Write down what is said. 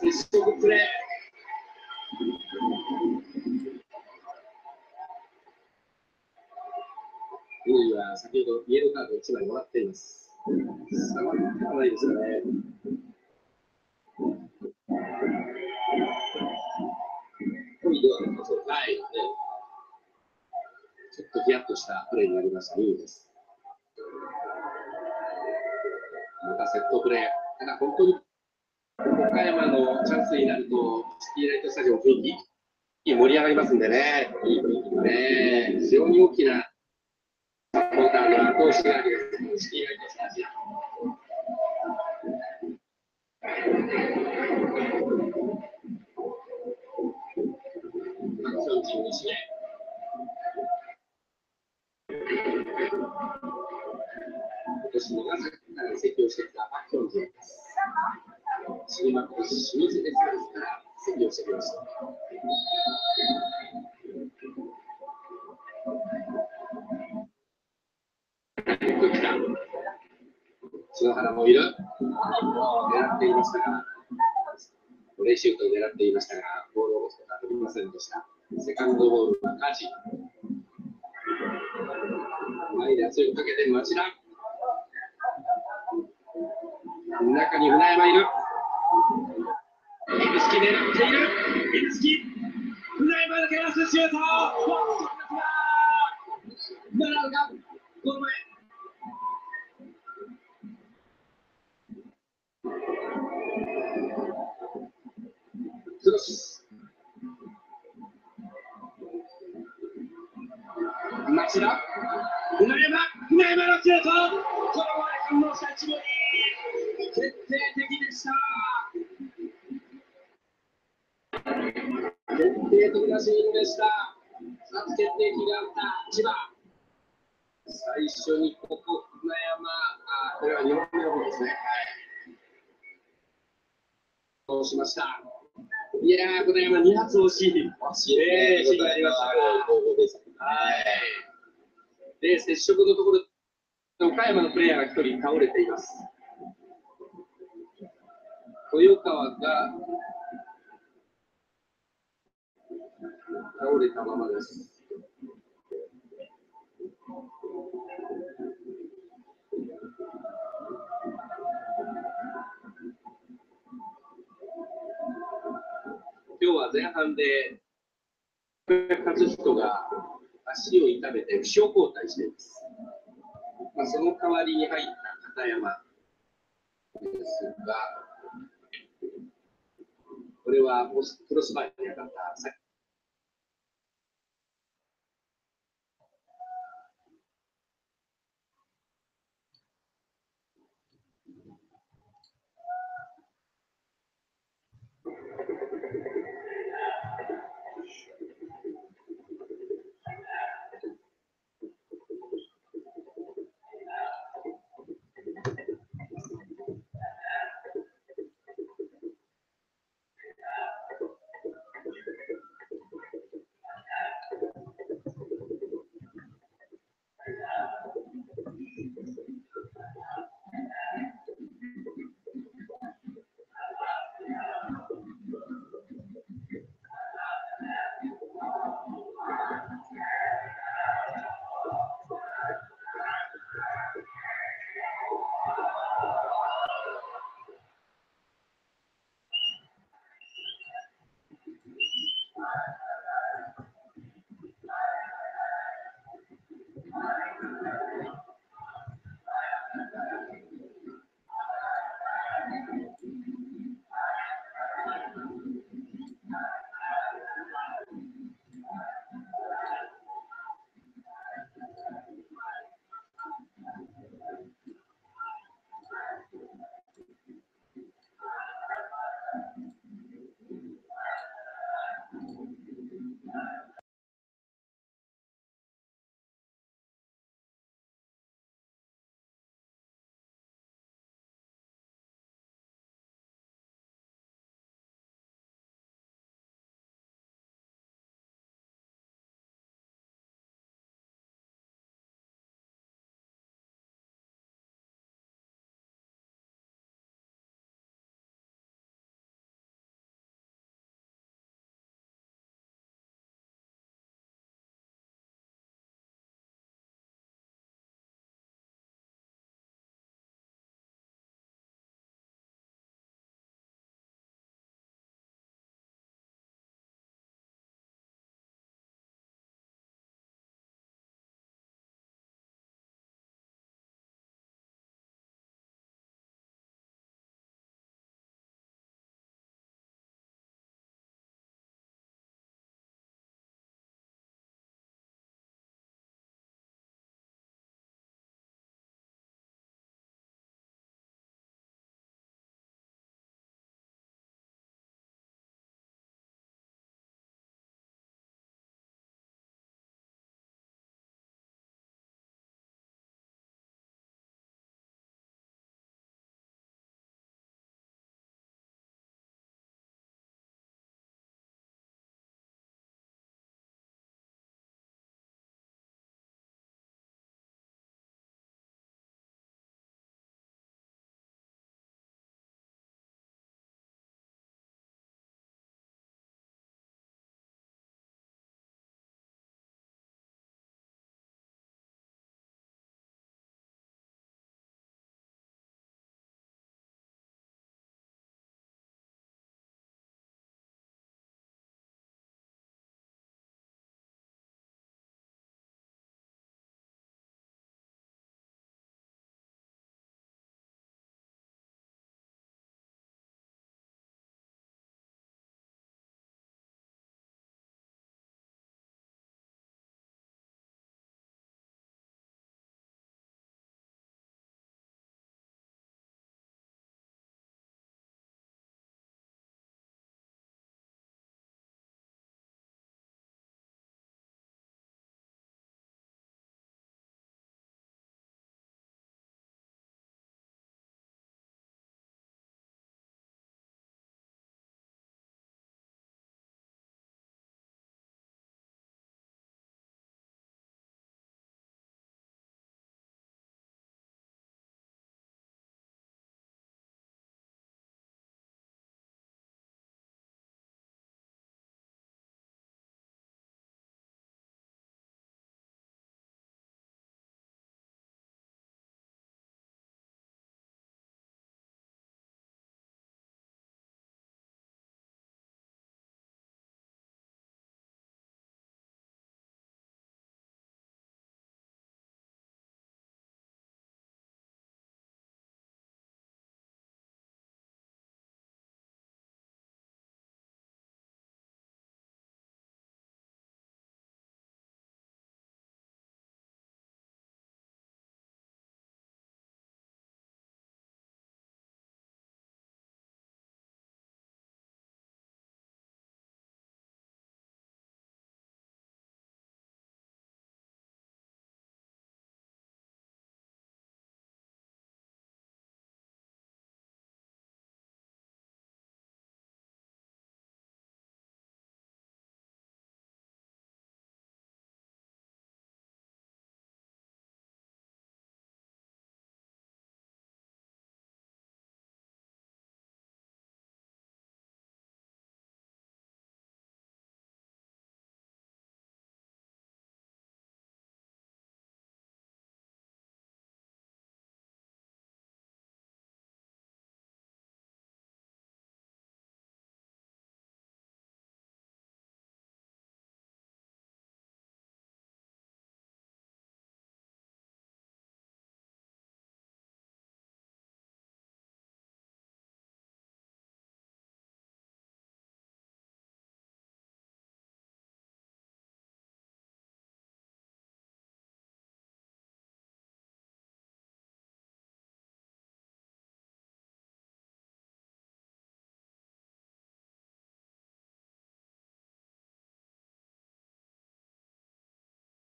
接触プレー。乾は先ほどイエローカード1枚もらっています。さあ、かないですかね。トイではなさそうはい。ねちょっとヒヤッとしたプレーになりました、いいです。またセットプレー。ただ本当に岡山のチャンスになると、シティライトスタジオ雰囲気、盛り上がりますんでね、いい雰囲気でね、非常に大きなサポーターの後押しがあります、シティライトスタジア。アクションチームにして、今年長崎から移籍をしてきたパク・ヒョンジンです。新幕清水鉄道から移籍をしてきました。篠原もいる。狙っていましたが、レーシュートを狙っていましたが、ボールを落とすことはできませんでした。セカンドボールはカジ。前で圧力かけて町田。中に船山いる。指宿狙っている。指宿。船山抜け出すシュート。ならうか。ゴール前。クロス。町田。船山。船山のシュート。この前反応した千森。決定的でした。決定的なシーンでした。2つ決定機があった千葉。最初にここ、船山、あこれは2本目の方ですね。そうしました？いやー、船山2発惜しい。惜しいね。シーンがありましたが。はい。で、接触のところ、岡山のプレイヤーが1人倒れています。豊川が倒れたままです。今日は前半で和人が足を痛めて負傷交代しています。まあ、その代わりに入った片山ですが、これはクロスバーに当たった